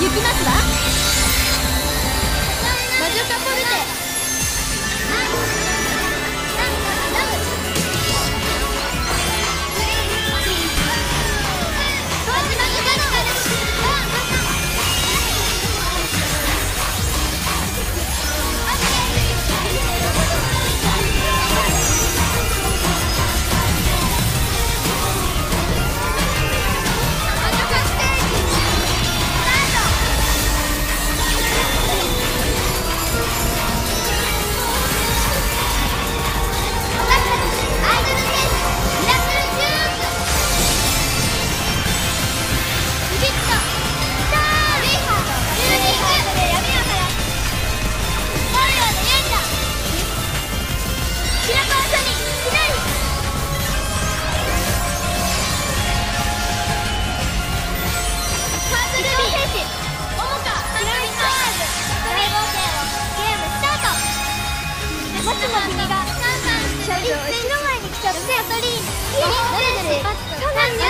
行きますわも君が少女後ろ前に来ちゃって。どれどれ？